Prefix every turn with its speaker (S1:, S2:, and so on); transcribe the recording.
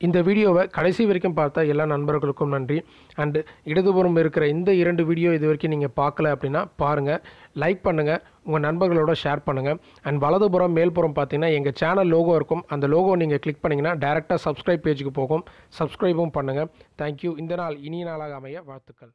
S1: இந்த வீடியோவை கடைசி வரைக்கும் பார்த்த எல்லா நண்பர்களுக்கும் நன்றி. அண்டு இடதுபுறம் இருக்கிற இந்த இரண்டு வீடியோ இது வரைக்கும் நீங்கள் பார்க்கல அப்படின்னா பாருங்கள் லைக் பண்ணுங்கள் உங்கள் நண்பர்களோட ஷேர் பண்ணுங்கள் அண்ட் வலதுபுறம் மேல்புறம் பார்த்தீங்கன்னா எங்கள் சேனல் லோகோ இருக்கும். அந்த லோகோ நீங்கள் கிளிக் பண்ணிங்கன்னா டேரெக்டாக சப்ஸ்கிரைப் பேஜுக்கு போகும். சப்ஸ்கிரைபும் பண்ணுங்கள் தேங்க்யூ இந்த நாள் இனிய நாளாக அமைய வாழ்த்துக்கள்.